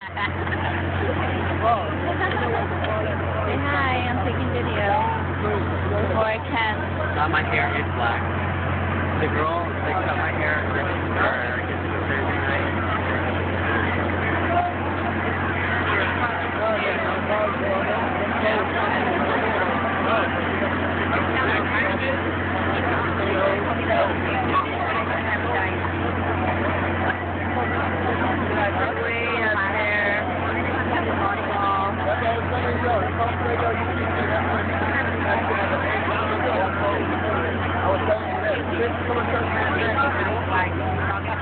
Hi, I'm taking video. Before I can. Now my hair is black. The girl that cut my hair, Thank you.